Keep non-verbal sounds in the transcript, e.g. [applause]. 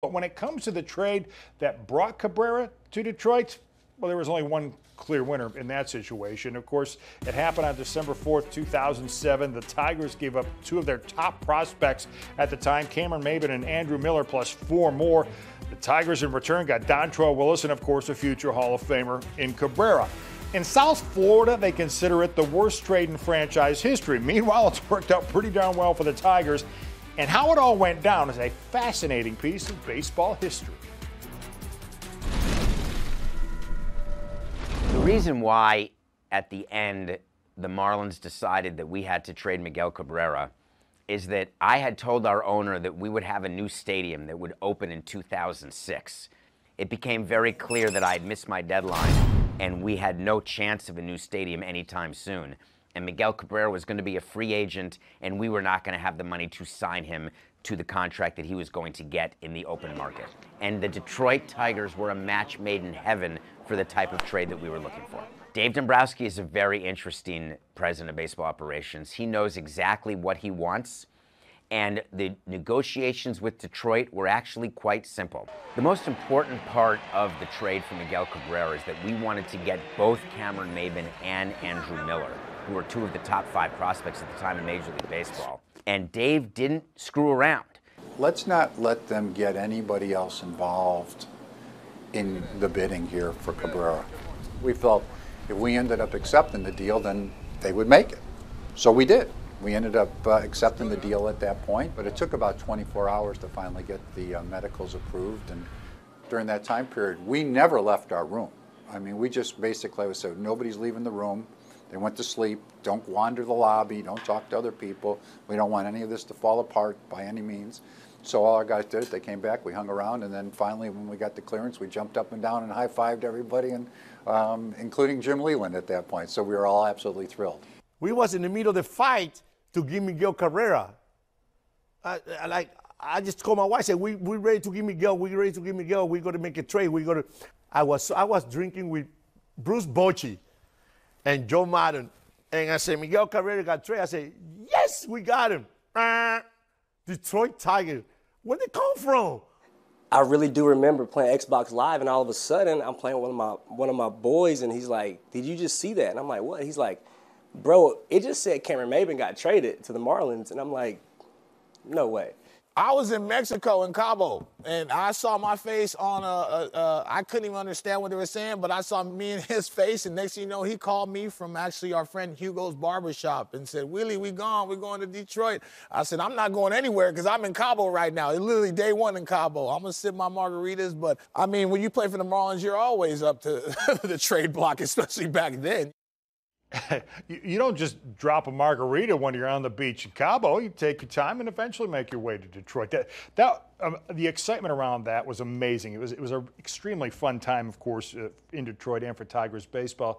But when it comes to the trade that brought Cabrera to Detroit, well, there was only one clear winner in that situation. Of course, it happened on December 4th, 2007. The Tigers gave up two of their top prospects at the time, Cameron Maybin and Andrew Miller, plus four more. The Tigers, in return, got Dontrelle Willis and, of course, a future Hall of Famer in Cabrera. In South Florida, they consider it the worst trade in franchise history. Meanwhile, it's worked out pretty darn well for the Tigers. And how it all went down is a fascinating piece of baseball history. The reason why at the end the Marlins decided that we had to trade Miguel Cabrera is that I had told our owner that we would have a new stadium that would open in 2006. It became very clear that I had missed my deadline and we had no chance of a new stadium anytime soon. And Miguel Cabrera was going to be a free agent, and we were not going to have the money to sign him to the contract that he was going to get in the open market. And the Detroit Tigers were a match made in heaven for the type of trade that we were looking for. Dave Dombrowski is a very interesting president of baseball operations. He knows exactly what he wants, and the negotiations with Detroit were actually quite simple. The most important part of the trade for Miguel Cabrera is that we wanted to get both Cameron Maybin and Andrew Miller, who were two of the top five prospects at the time in Major League Baseball. And Dave didn't screw around. Let's not let them get anybody else involved in the bidding here for Cabrera. We felt if we ended up accepting the deal, then they would make it. So we did. We ended up uh, accepting the deal at that point, but it took about 24 hours to finally get the uh, medicals approved. And during that time period, we never left our room. I mean, we just basically said nobody's leaving the room. They went to sleep. Don't wander the lobby. Don't talk to other people. We don't want any of this to fall apart by any means. So all our guys did it. They came back. We hung around, and then finally, when we got the clearance, we jumped up and down and high fived everybody, and um, including Jim Leyland at that point. So we were all absolutely thrilled. We was in the middle of the fight to give Miguel Cabrera. I, I like I just called my wife. Said we we ready to give Miguel. We ready to give Miguel. We got to make a trade. We got to. I was I was drinking with Bruce Bochy and Joe Maddon, and I said Miguel Cabrera got trade. I said yes, we got him. [laughs] Detroit Tigers. Where'd they come from? I really do remember playing Xbox Live, and all of a sudden I'm playing one of my one of my boys, and he's like, "Did you just see that?" And I'm like, "What?" He's like, "Bro, it just said Cameron Maybin got traded to the Marlins," and I'm like, "No way." I was in Mexico in Cabo, and I saw my face on a, a, a. I couldn't even understand what they were saying, but I saw me and his face, and next thing you know, he called me from actually our friend Hugo's barbershop and said, "Willie, we gone. We're going to Detroit." I said, "I'm not going anywhere because I'm in Cabo right now. It's literally day one in Cabo. I'm gonna sip my margaritas." But I mean, when you play for the Marlins, you're always up to [laughs] the trade block, especially back then. [laughs] you don't just drop a margarita when you're on the beach in Cabo. You take your time and eventually make your way to Detroit. That, that um, the excitement around that was amazing. It was it was an extremely fun time, of course, uh, in Detroit and for Tigers baseball.